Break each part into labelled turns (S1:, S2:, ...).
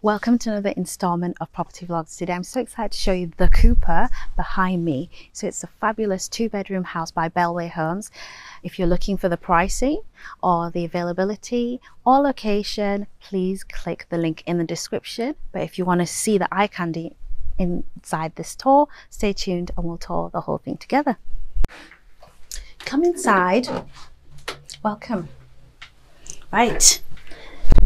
S1: Welcome to another installment of Property Vlogs. Today I'm so excited to show you the Cooper behind me. So it's a fabulous two bedroom house by Bellway Homes. If you're looking for the pricing or the availability or location, please click the link in the description. But if you want to see the eye candy inside this tour, stay tuned and we'll tour the whole thing together. Come inside. Welcome. Right.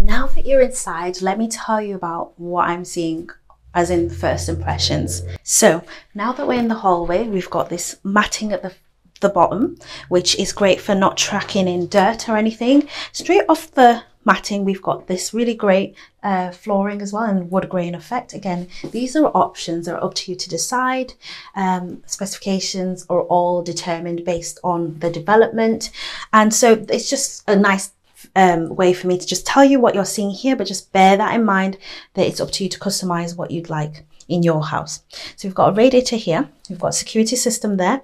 S1: Now that you're inside, let me tell you about what I'm seeing as in first impressions. So now that we're in the hallway, we've got this matting at the the bottom, which is great for not tracking in dirt or anything. Straight off the matting, we've got this really great uh, flooring as well and wood grain effect. Again, these are options that are up to you to decide. Um, specifications are all determined based on the development. And so it's just a nice um, way for me to just tell you what you're seeing here, but just bear that in mind that it's up to you to customize what you'd like in your house. So we've got a radiator here, we've got security system there,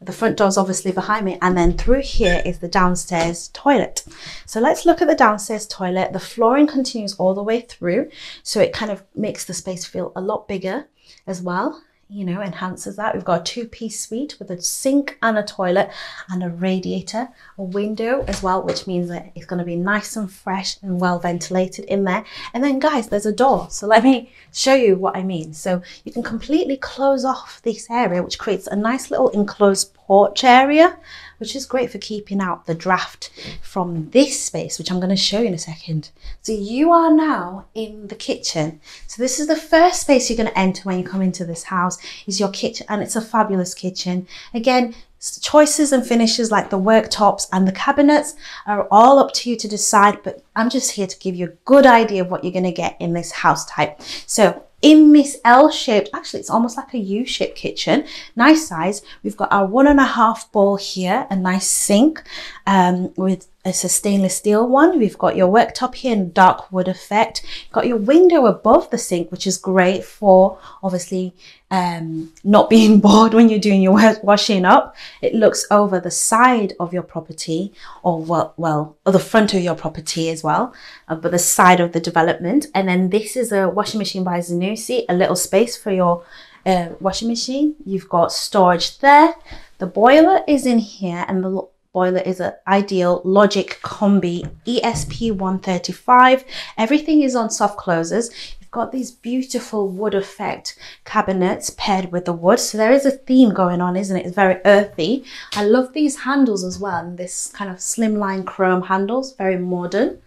S1: the front door is obviously behind me, and then through here is the downstairs toilet. So let's look at the downstairs toilet. The flooring continues all the way through, so it kind of makes the space feel a lot bigger as well you know, enhances that. We've got a two-piece suite with a sink and a toilet and a radiator, a window as well, which means that it's going to be nice and fresh and well ventilated in there. And then guys, there's a door. So let me show you what I mean. So you can completely close off this area, which creates a nice little enclosed porch area which is great for keeping out the draft from this space, which I'm going to show you in a second. So you are now in the kitchen. So this is the first space you're going to enter when you come into this house is your kitchen and it's a fabulous kitchen. Again, choices and finishes like the worktops and the cabinets are all up to you to decide but i'm just here to give you a good idea of what you're going to get in this house type so in this L-shaped, actually it's almost like a U-shaped kitchen, nice size. We've got our one and a half bowl here, a nice sink um, with it's a stainless steel one. We've got your worktop here in dark wood effect. Got your window above the sink, which is great for obviously um, not being bored when you're doing your washing up. It looks over the side of your property or well, well, or the front of your property as well, uh, but the side of the development. And then this is a washing machine by Zanussi, a little space for your uh, washing machine. You've got storage there. The boiler is in here and the boiler is an ideal Logic Combi ESP135. Everything is on soft closes. You've got these beautiful wood effect cabinets paired with the wood. So there is a theme going on, isn't it? It's very earthy. I love these handles as well. And this kind of slimline chrome handles, very modern.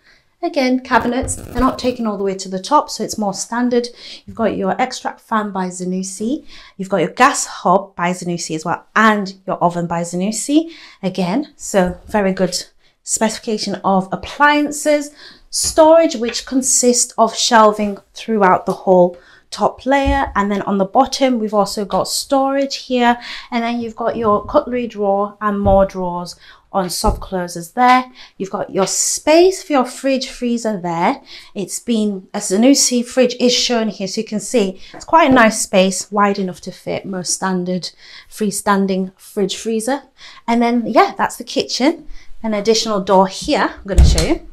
S1: Again, cabinets, they're not taken all the way to the top, so it's more standard. You've got your extract fan by Zanussi. You've got your gas hob by Zanussi as well, and your oven by Zanussi. Again, so very good specification of appliances. Storage, which consists of shelving throughout the whole top layer and then on the bottom we've also got storage here and then you've got your cutlery drawer and more drawers on soft closers there. You've got your space for your fridge freezer there. It's been, new sea fridge is shown here, so you can see it's quite a nice space, wide enough to fit most standard freestanding fridge freezer. And then, yeah, that's the kitchen. An additional door here, I'm going to show you.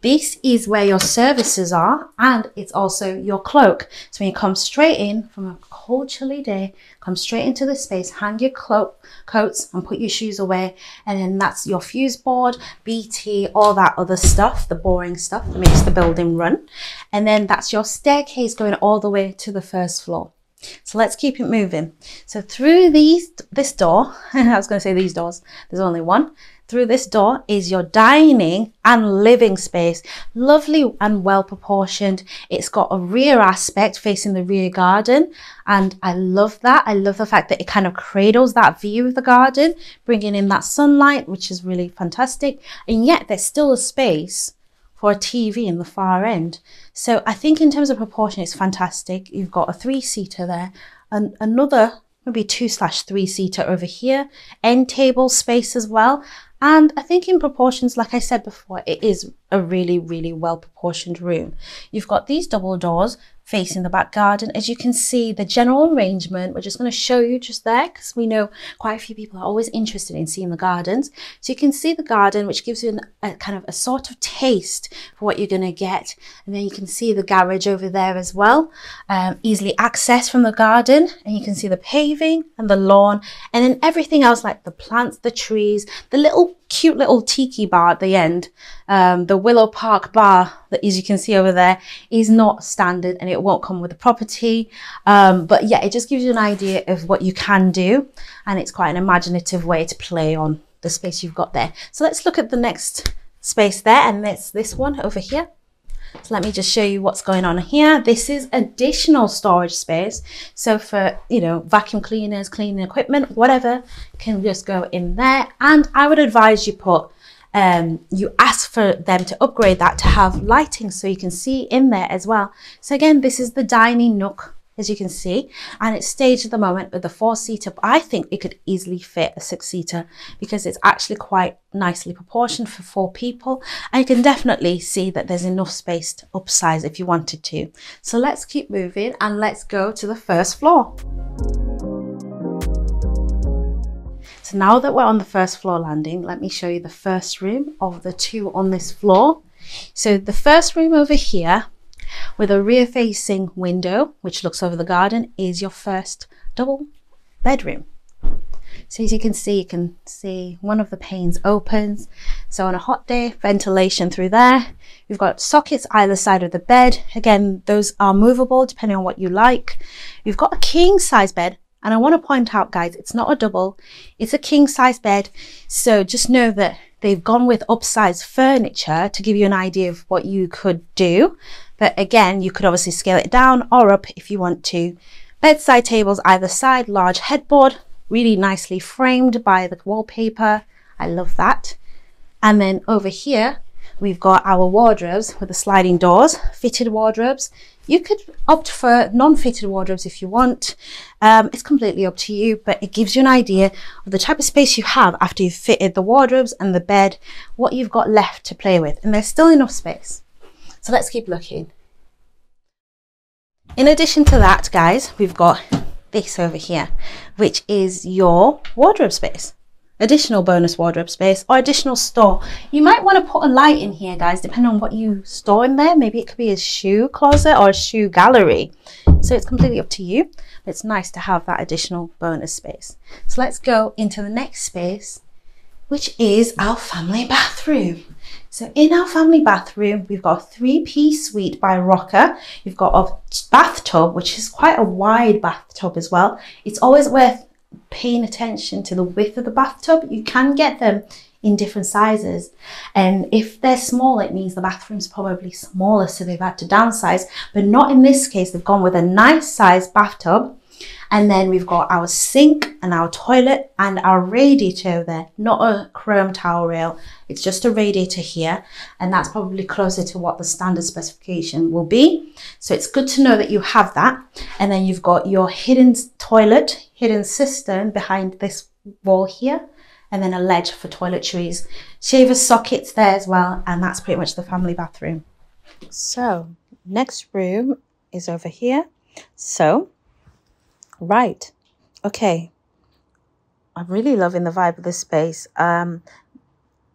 S1: This is where your services are and it's also your cloak. So when you come straight in from a cold chilly day, come straight into the space, hang your cloak, coats and put your shoes away and then that's your fuse board, BT, all that other stuff, the boring stuff that makes the building run. And then that's your staircase going all the way to the first floor. So let's keep it moving. So through these, this door, I was going to say these doors, there's only one. Through this door is your dining and living space. Lovely and well proportioned. It's got a rear aspect facing the rear garden. And I love that. I love the fact that it kind of cradles that view of the garden, bringing in that sunlight, which is really fantastic. And yet there's still a space for a TV in the far end. So I think in terms of proportion, it's fantastic. You've got a three seater there and another maybe two slash three seater over here, end table space as well. And I think in proportions, like I said before, it is a really, really well proportioned room. You've got these double doors, facing the back garden. As you can see, the general arrangement, we're just going to show you just there because we know quite a few people are always interested in seeing the gardens. So you can see the garden, which gives you an, a kind of a sort of taste for what you're going to get. And then you can see the garage over there as well, um, easily accessed from the garden. And you can see the paving and the lawn and then everything else like the plants, the trees, the little cute little tiki bar at the end. Um, the Willow Park bar that as you can see over there is not standard and it won't come with the property. Um, but yeah, it just gives you an idea of what you can do. And it's quite an imaginative way to play on the space you've got there. So let's look at the next space there and that's this one over here. So let me just show you what's going on here. This is additional storage space. So for, you know, vacuum cleaners, cleaning equipment, whatever, can just go in there. And I would advise you put, um, you ask for them to upgrade that to have lighting so you can see in there as well. So again, this is the dining nook as you can see. And it's staged at the moment with the four-seater. I think it could easily fit a six-seater because it's actually quite nicely proportioned for four people. And you can definitely see that there's enough space to upsize if you wanted to. So let's keep moving and let's go to the first floor. So now that we're on the first floor landing, let me show you the first room of the two on this floor. So the first room over here with a rear facing window, which looks over the garden, is your first double bedroom. So as you can see, you can see one of the panes opens. So on a hot day, ventilation through there. You've got sockets either side of the bed. Again, those are movable depending on what you like. You've got a king size bed. And I want to point out, guys, it's not a double, it's a king size bed. So just know that they've gone with upsized furniture to give you an idea of what you could do. But again, you could obviously scale it down or up if you want to. Bedside tables either side, large headboard, really nicely framed by the wallpaper. I love that. And then over here, we've got our wardrobes with the sliding doors, fitted wardrobes. You could opt for non-fitted wardrobes if you want. Um, it's completely up to you, but it gives you an idea of the type of space you have after you've fitted the wardrobes and the bed, what you've got left to play with. And there's still enough space. So let's keep looking. In addition to that, guys, we've got this over here, which is your wardrobe space. Additional bonus wardrobe space or additional store. You might want to put a light in here, guys, depending on what you store in there. Maybe it could be a shoe closet or a shoe gallery. So it's completely up to you. It's nice to have that additional bonus space. So let's go into the next space, which is our family bathroom. So in our family bathroom, we've got a three-piece suite by Roca. You've got a bathtub, which is quite a wide bathtub as well. It's always worth paying attention to the width of the bathtub. You can get them in different sizes. And if they're small, it means the bathroom's probably smaller, so they've had to downsize. But not in this case, they've gone with a nice size bathtub and then we've got our sink and our toilet and our radiator there, not a chrome towel rail. It's just a radiator here. And that's probably closer to what the standard specification will be. So it's good to know that you have that. And then you've got your hidden toilet, hidden cistern behind this wall here and then a ledge for toiletries. Shaver sockets there as well, and that's pretty much the family bathroom. So, next room is over here. So, Right. Okay. I'm really loving the vibe of this space. Um,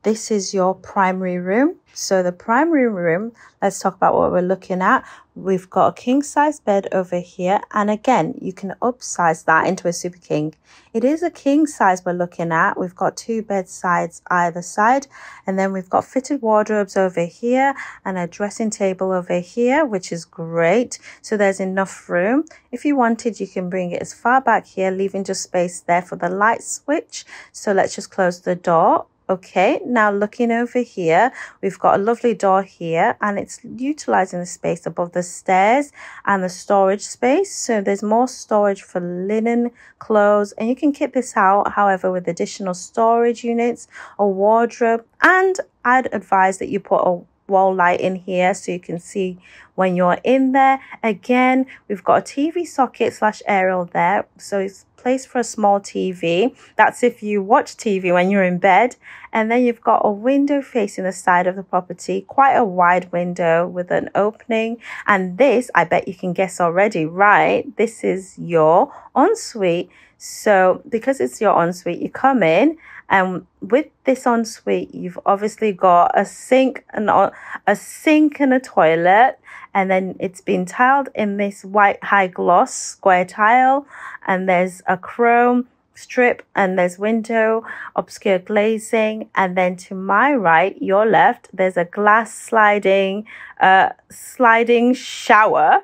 S1: this is your primary room. So the primary room, let's talk about what we're looking at. We've got a king size bed over here. And again, you can upsize that into a super king. It is a king size we're looking at. We've got two bed sides either side. And then we've got fitted wardrobes over here and a dressing table over here, which is great. So there's enough room. If you wanted, you can bring it as far back here, leaving just space there for the light switch. So let's just close the door Okay, now looking over here, we've got a lovely door here and it's utilizing the space above the stairs and the storage space. So there's more storage for linen, clothes, and you can kit this out, however, with additional storage units, a wardrobe, and I'd advise that you put a wall light in here so you can see when you're in there. Again, we've got a TV socket slash aerial there. So it's place for a small TV. That's if you watch TV when you're in bed. And then you've got a window facing the side of the property, quite a wide window with an opening. And this, I bet you can guess already, right? This is your ensuite. So because it's your ensuite, you come in and with this ensuite, you've obviously got a sink and a sink and a toilet and then it's been tiled in this white high gloss square tile and there's a chrome strip and there's window obscure glazing and then to my right your left there's a glass sliding uh sliding shower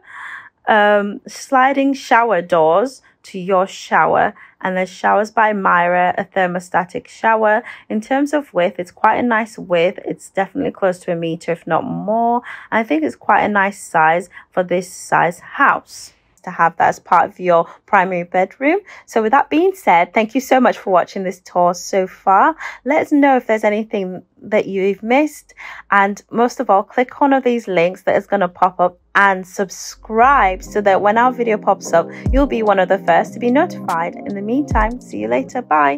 S1: um sliding shower doors to your shower and there's showers by Mira, a thermostatic shower. In terms of width, it's quite a nice width. It's definitely close to a meter, if not more. I think it's quite a nice size for this size house to have that as part of your primary bedroom. So with that being said, thank you so much for watching this tour so far. Let us know if there's anything that you've missed. And most of all, click one of these links that is going to pop up and subscribe so that when our video pops up, you'll be one of the first to be notified. In the meantime, see you later. Bye.